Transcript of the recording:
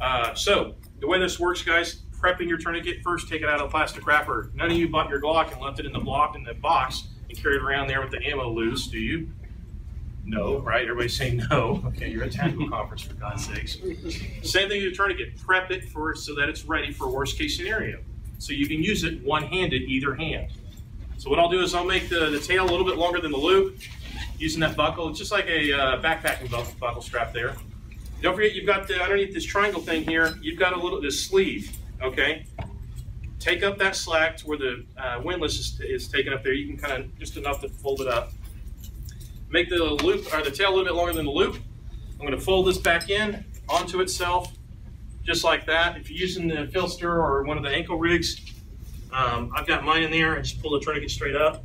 Uh, so the way this works, guys, prepping your tourniquet first, take it out of a plastic wrapper. None of you bought your Glock and left it in the block in the box and carried it around there with the ammo loose, do you? No, right? Everybody's saying no. Okay, you're at tactical conference for God's sakes. Same thing with your tourniquet. Prep it for so that it's ready for worst case scenario. So you can use it one-handed, either hand. So what I'll do is I'll make the, the tail a little bit longer than the loop using that buckle. It's just like a uh, backpacking buckle, buckle strap there. Don't forget you've got the, underneath this triangle thing here, you've got a little, this sleeve, okay? Take up that slack to where the uh, windlass is, is taken up there. You can kind of, just enough to fold it up. Make the loop, or the tail a little bit longer than the loop. I'm gonna fold this back in onto itself, just like that. If you're using the Filster or one of the ankle rigs, um, I've got mine in there. I just pull the tourniquet straight up.